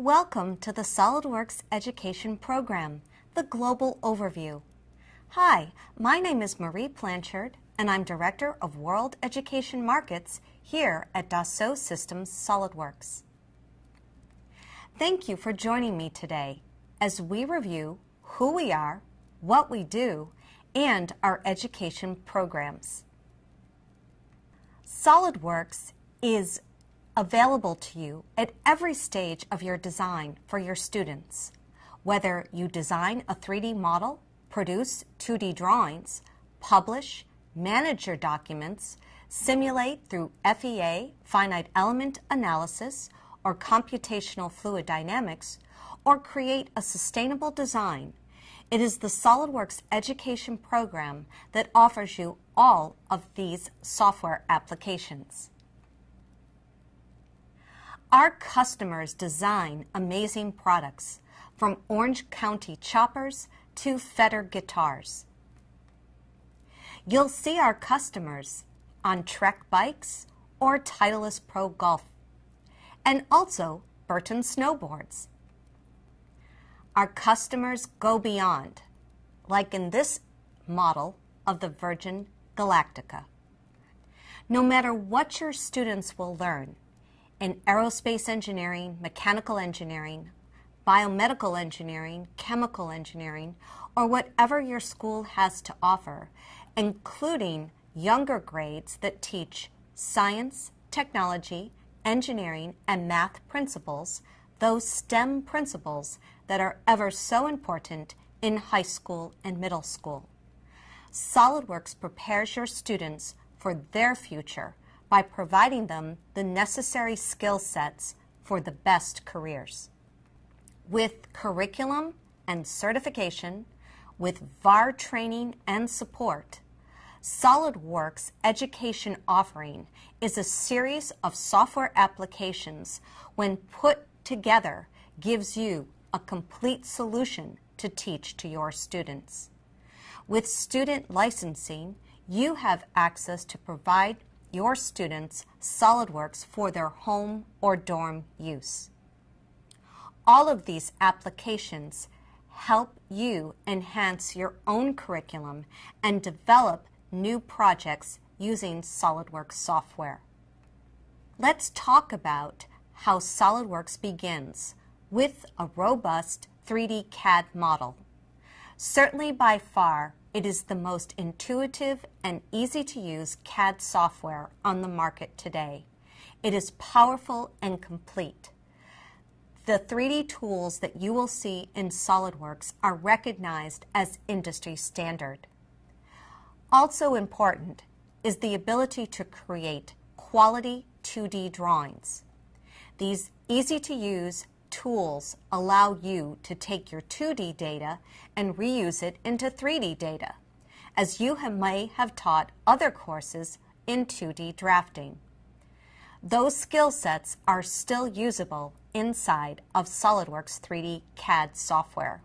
Welcome to the SOLIDWORKS Education Program, the Global Overview. Hi, my name is Marie Blanchard, and I'm Director of World Education Markets here at Dassault Systems SOLIDWORKS. Thank you for joining me today as we review who we are, what we do, and our education programs. SOLIDWORKS is available to you at every stage of your design for your students. Whether you design a 3D model, produce 2D drawings, publish, manage your documents, simulate through FEA, finite element analysis, or computational fluid dynamics, or create a sustainable design, it is the SOLIDWORKS education program that offers you all of these software applications. Our customers design amazing products, from Orange County choppers to Fender guitars. You'll see our customers on Trek bikes or Titleist Pro Golf, and also Burton snowboards. Our customers go beyond, like in this model of the Virgin Galactica. No matter what your students will learn, in aerospace engineering, mechanical engineering, biomedical engineering, chemical engineering, or whatever your school has to offer, including younger grades that teach science, technology, engineering, and math principles, those STEM principles that are ever so important in high school and middle school. SOLIDWORKS prepares your students for their future by providing them the necessary skill sets for the best careers. With curriculum and certification, with VAR training and support, SOLIDWORKS education offering is a series of software applications when put together gives you a complete solution to teach to your students. With student licensing, you have access to provide your students SOLIDWORKS for their home or dorm use. All of these applications help you enhance your own curriculum and develop new projects using SOLIDWORKS software. Let's talk about how SOLIDWORKS begins with a robust 3D CAD model. Certainly by far, it is the most intuitive and easy to use CAD software on the market today. It is powerful and complete. The 3D tools that you will see in SOLIDWORKS are recognized as industry standard. Also important is the ability to create quality 2D drawings. These easy to use tools allow you to take your 2D data and reuse it into 3D data, as you have, may have taught other courses in 2D drafting. Those skill sets are still usable inside of SOLIDWORKS 3D CAD software.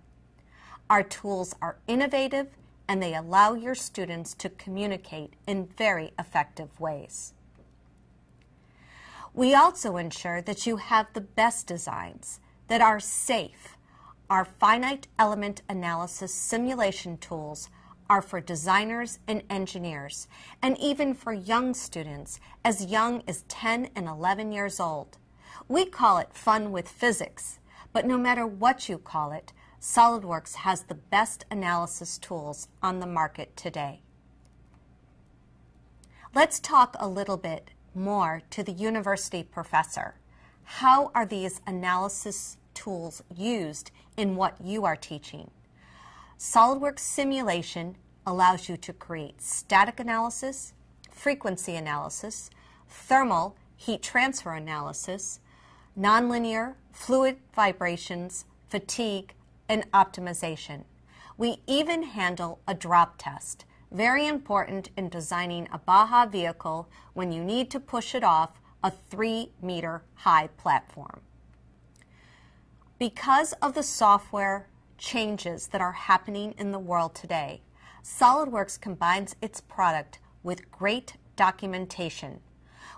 Our tools are innovative and they allow your students to communicate in very effective ways. We also ensure that you have the best designs that are safe. Our finite element analysis simulation tools are for designers and engineers, and even for young students as young as 10 and 11 years old. We call it fun with physics, but no matter what you call it, SOLIDWORKS has the best analysis tools on the market today. Let's talk a little bit more to the university professor. How are these analysis tools used in what you are teaching? SOLIDWORKS simulation allows you to create static analysis, frequency analysis, thermal heat transfer analysis, nonlinear fluid vibrations, fatigue, and optimization. We even handle a drop test very important in designing a Baja vehicle when you need to push it off a three meter high platform. Because of the software changes that are happening in the world today, SOLIDWORKS combines its product with great documentation.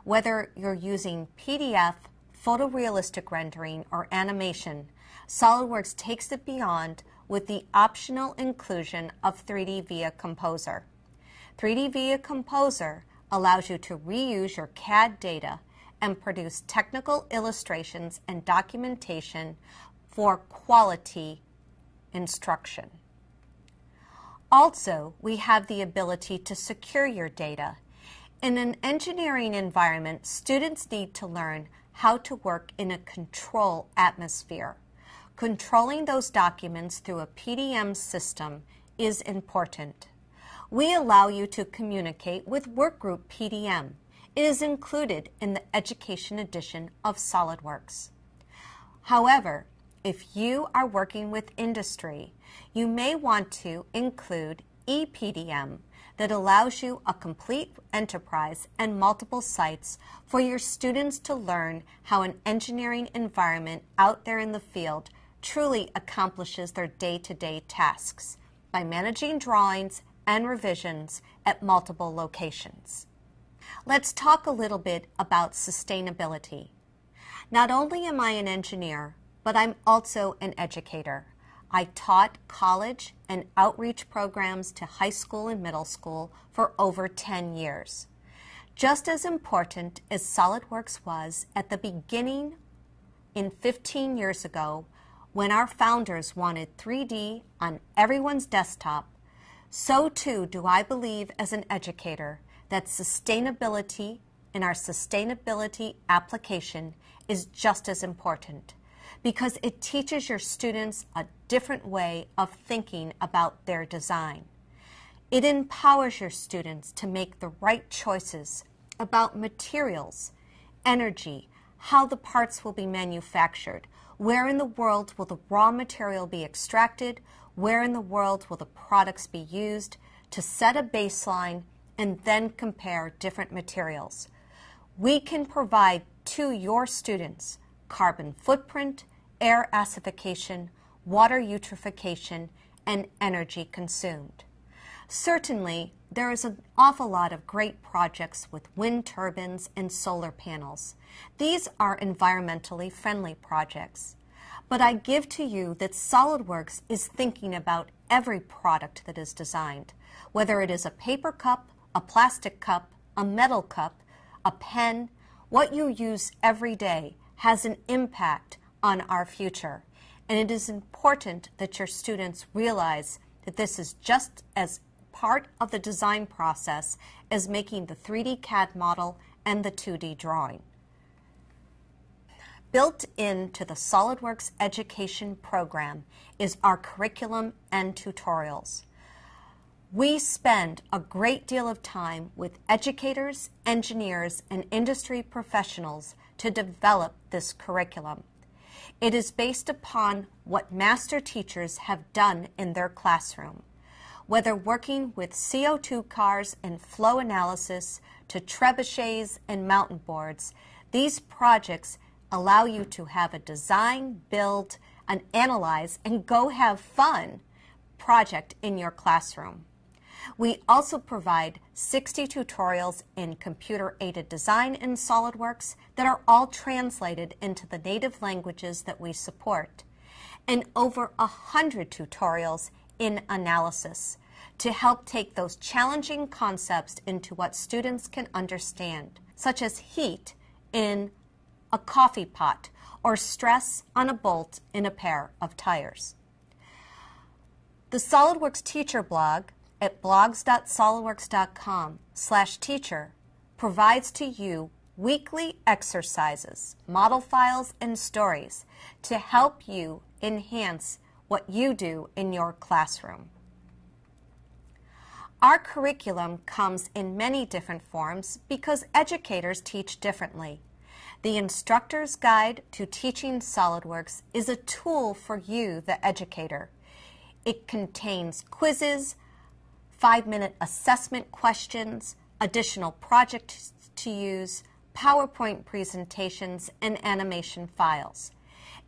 Whether you're using PDF, photorealistic rendering, or animation, SOLIDWORKS takes it beyond with the optional inclusion of 3DVIA Composer. 3DVIA Composer allows you to reuse your CAD data and produce technical illustrations and documentation for quality instruction. Also, we have the ability to secure your data. In an engineering environment, students need to learn how to work in a control atmosphere. Controlling those documents through a PDM system is important. We allow you to communicate with Workgroup PDM. It is included in the Education Edition of SOLIDWORKS. However, if you are working with industry, you may want to include ePDM that allows you a complete enterprise and multiple sites for your students to learn how an engineering environment out there in the field truly accomplishes their day-to-day -day tasks by managing drawings and revisions at multiple locations. Let's talk a little bit about sustainability. Not only am I an engineer, but I'm also an educator. I taught college and outreach programs to high school and middle school for over 10 years. Just as important as SOLIDWORKS was at the beginning in 15 years ago when our founders wanted 3D on everyone's desktop, so too do I believe as an educator that sustainability in our sustainability application is just as important because it teaches your students a different way of thinking about their design. It empowers your students to make the right choices about materials, energy, how the parts will be manufactured, where in the world will the raw material be extracted, where in the world will the products be used, to set a baseline and then compare different materials. We can provide to your students carbon footprint, air acidification, water eutrophication, and energy consumed. Certainly, there is an awful lot of great projects with wind turbines and solar panels. These are environmentally friendly projects. But I give to you that SOLIDWORKS is thinking about every product that is designed, whether it is a paper cup, a plastic cup, a metal cup, a pen, what you use every day has an impact on our future. And it is important that your students realize that this is just as part of the design process as making the 3D CAD model and the 2D drawing. Built into the SOLIDWORKS education program is our curriculum and tutorials. We spend a great deal of time with educators, engineers, and industry professionals to develop this curriculum. It is based upon what master teachers have done in their classroom. Whether working with CO2 cars and flow analysis to trebuchets and mountain boards, these projects allow you to have a design, build, and analyze, and go have fun project in your classroom. We also provide 60 tutorials in computer-aided design in SOLIDWORKS that are all translated into the native languages that we support, and over 100 tutorials in analysis to help take those challenging concepts into what students can understand, such as heat in a coffee pot or stress on a bolt in a pair of tires. The SOLIDWORKS teacher blog at blogs.solidworks.com slash teacher provides to you weekly exercises, model files, and stories to help you enhance what you do in your classroom. Our curriculum comes in many different forms because educators teach differently. The Instructor's Guide to Teaching SOLIDWORKS is a tool for you, the educator. It contains quizzes, five-minute assessment questions, additional projects to use, PowerPoint presentations, and animation files.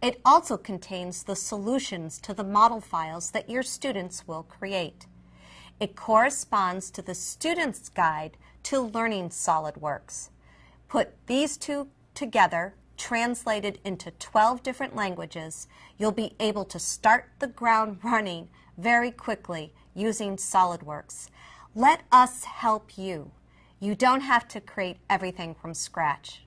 It also contains the solutions to the model files that your students will create. It corresponds to the Student's Guide to Learning SOLIDWORKS. Put these two together translated into 12 different languages, you'll be able to start the ground running very quickly using SOLIDWORKS. Let us help you. You don't have to create everything from scratch.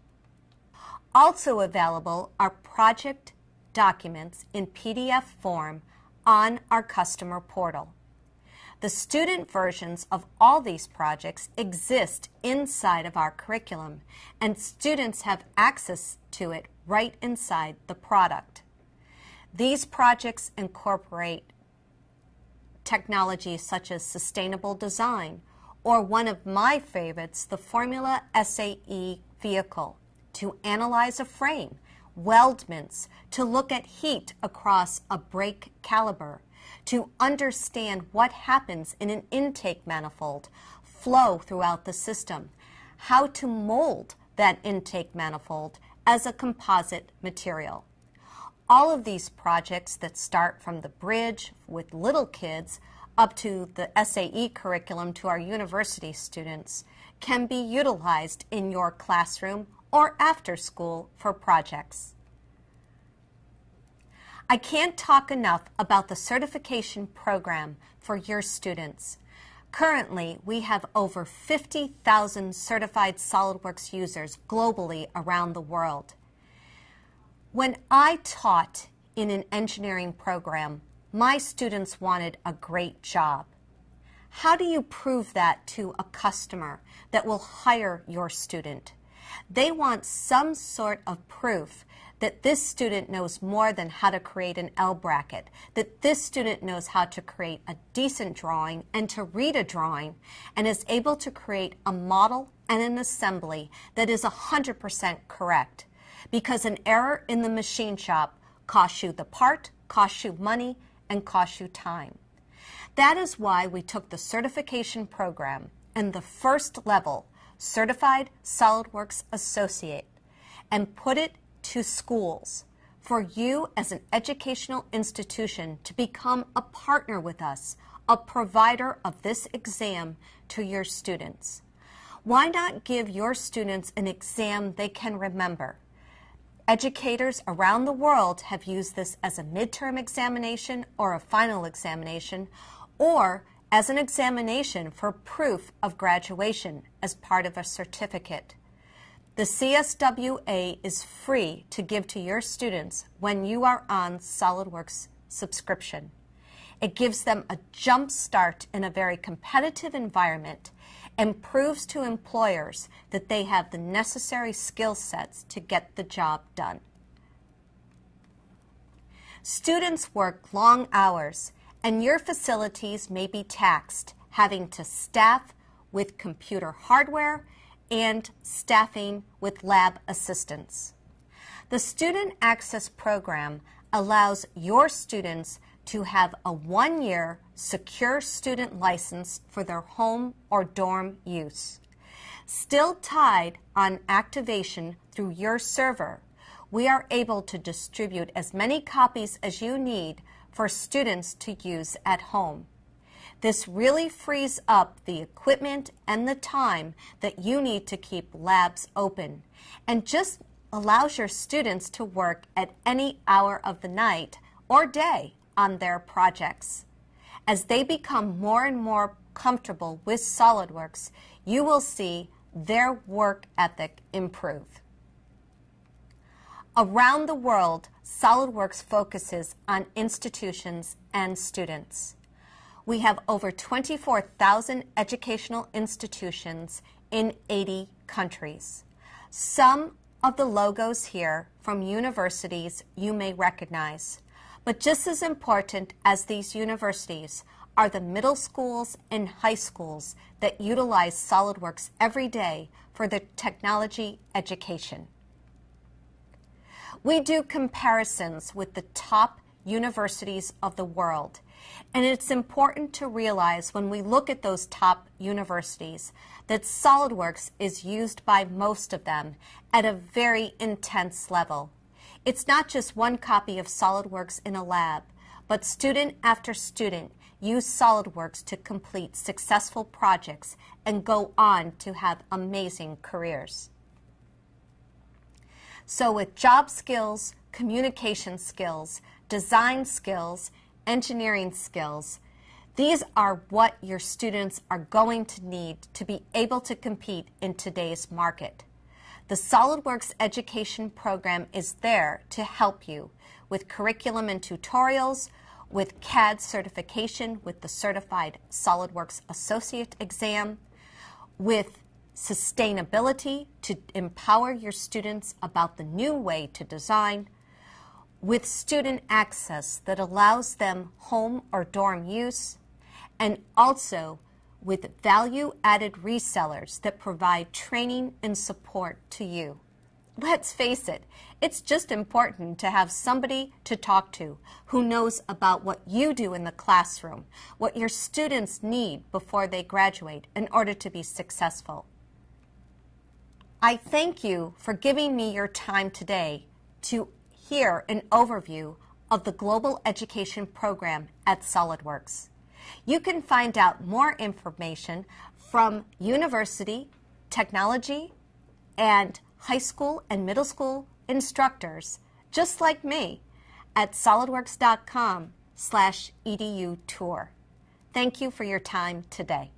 Also available are project documents in PDF form on our customer portal. The student versions of all these projects exist inside of our curriculum, and students have access to it right inside the product. These projects incorporate technologies such as sustainable design, or one of my favorites, the Formula SAE vehicle, to analyze a frame, weldments, to look at heat across a brake caliper, to understand what happens in an intake manifold, flow throughout the system, how to mold that intake manifold as a composite material. All of these projects that start from the bridge with little kids up to the SAE curriculum to our university students can be utilized in your classroom or after school for projects. I can't talk enough about the certification program for your students. Currently, we have over 50,000 certified SOLIDWORKS users globally around the world. When I taught in an engineering program, my students wanted a great job. How do you prove that to a customer that will hire your student? They want some sort of proof that this student knows more than how to create an L bracket, that this student knows how to create a decent drawing and to read a drawing, and is able to create a model and an assembly that is 100% correct. Because an error in the machine shop costs you the part, costs you money, and costs you time. That is why we took the certification program and the first level, Certified SOLIDWORKS Associate, and put it to schools for you as an educational institution to become a partner with us, a provider of this exam to your students. Why not give your students an exam they can remember? Educators around the world have used this as a midterm examination or a final examination, or as an examination for proof of graduation as part of a certificate. The CSWA is free to give to your students when you are on SOLIDWORKS subscription. It gives them a jump start in a very competitive environment and proves to employers that they have the necessary skill sets to get the job done. Students work long hours, and your facilities may be taxed, having to staff with computer hardware and staffing with lab assistants. The Student Access Program allows your students to have a one year secure student license for their home or dorm use. Still tied on activation through your server, we are able to distribute as many copies as you need for students to use at home. This really frees up the equipment and the time that you need to keep labs open and just allows your students to work at any hour of the night or day on their projects. As they become more and more comfortable with SOLIDWORKS, you will see their work ethic improve. Around the world, SOLIDWORKS focuses on institutions and students. We have over 24,000 educational institutions in 80 countries. Some of the logos here from universities you may recognize. But just as important as these universities are the middle schools and high schools that utilize SOLIDWORKS every day for their technology education. We do comparisons with the top universities of the world and it's important to realize when we look at those top universities that SOLIDWORKS is used by most of them at a very intense level. It's not just one copy of SOLIDWORKS in a lab, but student after student use SOLIDWORKS to complete successful projects and go on to have amazing careers. So, with job skills, communication skills, design skills, engineering skills, these are what your students are going to need to be able to compete in today's market. The SOLIDWORKS education program is there to help you with curriculum and tutorials, with CAD certification with the Certified SOLIDWORKS Associate exam, with sustainability to empower your students about the new way to design, with student access that allows them home or dorm use, and also with value added resellers that provide training and support to you. Let's face it, it's just important to have somebody to talk to who knows about what you do in the classroom, what your students need before they graduate in order to be successful. I thank you for giving me your time today to hear an overview of the Global Education Program at SOLIDWORKS. You can find out more information from university, technology, and high school and middle school instructors, just like me, at solidworks.com slash edu tour. Thank you for your time today.